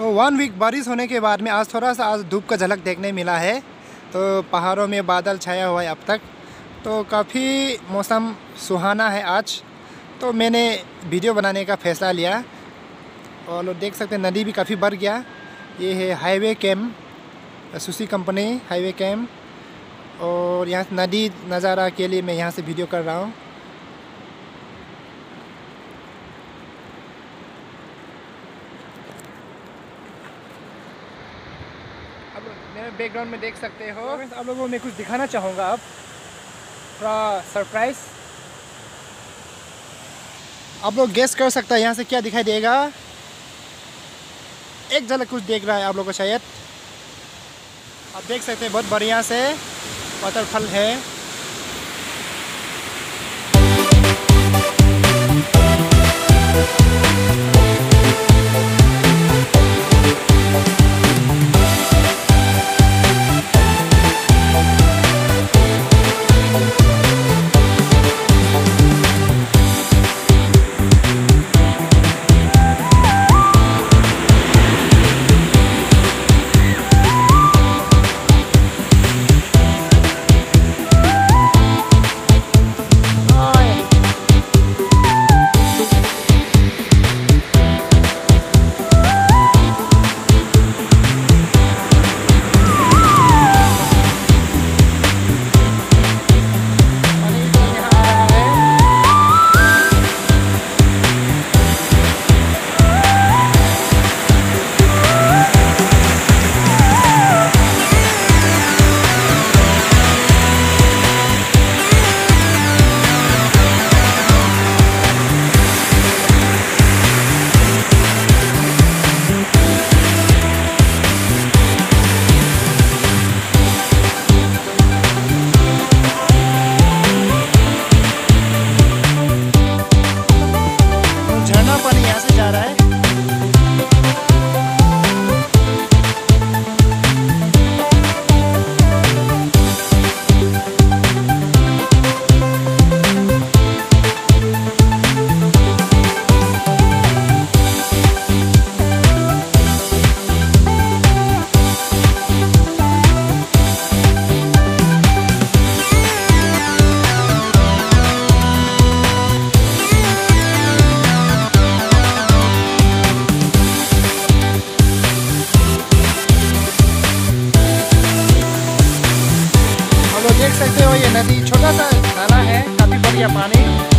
तो one week बारिश होने के बाद में आज थोड़ा सा आज धूप का झलक देखने मिला है। तो पहाड़ों में बादल छाया हुआ है अब तक। तो काफ़ी मौसम सुहाना है आज। तो मैंने वीडियो बनाने का फ़ैसला लिया और लोग देख सकते हैं, नदी भी काफ़ी बढ़ गया। ये है हाईवे कैम्प सुसी कंपनी हाईवे कैम्प और यहाँ नदी नज़ारा के लिए मैं यहाँ से वीडियो कर रहा हूँ आप लोग मेरे बैकग्राउंड में देख सकते हो। तो आप लोगों मैं कुछ दिखाना चाहूँगा आप थोड़ा सरप्राइज़ आप लोग गेस कर सकते हैं यहाँ से क्या दिखाई देगा। एक झलक कुछ देख रहा है आप लोगों को शायद। आप देख सकते हैं, बहुत बढ़िया से वाटरफॉल है। नदी छोटा सा नाला है काफ़ी बढ़िया पानी।